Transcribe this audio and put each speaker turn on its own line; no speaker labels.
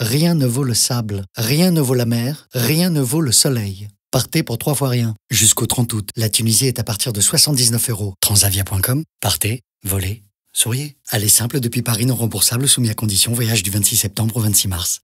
rien ne vaut le sable, rien ne vaut la mer, rien ne vaut le soleil. Partez pour trois fois rien. Jusqu'au 30 août, la Tunisie est à partir de 79 euros. Transavia.com, partez, volez, souriez. Allez simple depuis Paris non remboursable soumis à condition, voyage du 26 septembre au 26 mars.